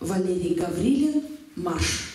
Валерий Гаврилин, марш.